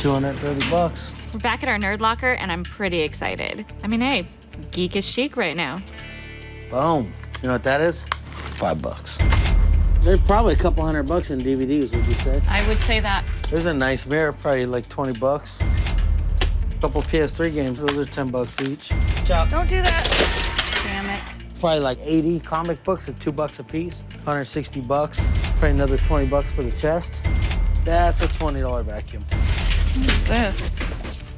230 bucks. We're back at our nerd locker, and I'm pretty excited. I mean, hey, geek is chic right now. Boom. You know what that is? Five bucks. There's probably a couple hundred bucks in DVDs, would you say? I would say that. There's a nice mirror, probably like 20 bucks. A couple PS3 games, those are 10 bucks each. Chop. Don't do that. Damn it. Probably like 80 comic books at two bucks a piece, 160 bucks. Probably another 20 bucks for the chest. That's a $20 vacuum. What is this?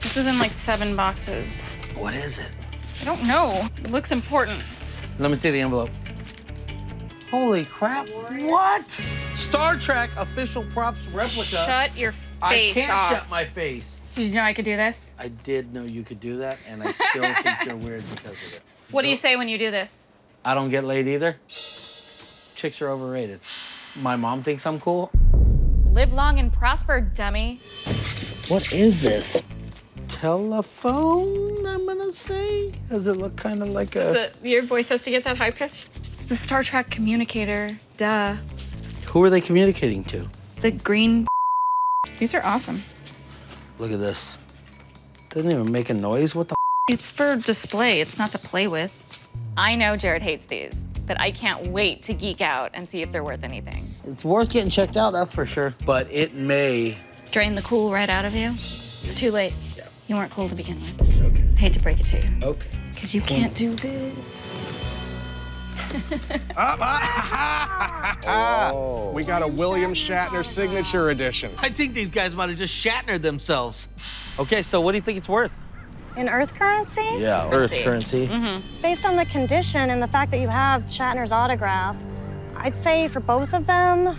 This is in like seven boxes. What is it? I don't know. It looks important. Let me see the envelope. Holy crap. What? Star Trek official props replica. Shut your face I can't off. shut my face. Did you know I could do this? I did know you could do that, and I still think you're weird because of it. What do you say when you do this? I don't get laid either. Chicks are overrated. My mom thinks I'm cool. Live long and prosper, dummy. What is this? Telephone, I'm gonna say. Does it look kind of like a. So your voice has to get that high pitched? It's the Star Trek communicator. Duh. Who are they communicating to? The green. These are awesome. Look at this. Doesn't even make a noise. What the? It's for display, it's not to play with. I know Jarrod hates these, but I can't wait to geek out and see if they're worth anything. It's worth getting checked out, that's for sure. But it may. Drain the cool right out of you. It's too late. You weren't cool to begin with. Okay. Hate to break it to you. Okay. Because you can't do this. Oh. We got a William Shatner signature edition. I think these guys might have just Shatnered themselves. Okay, so what do you think it's worth? In Earth currency? Yeah, Earth currency. Mm-hmm. Based on the condition and the fact that you have Shatner's autograph, I'd say for both of them,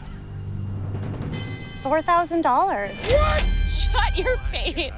$4,000. What? Shut your face.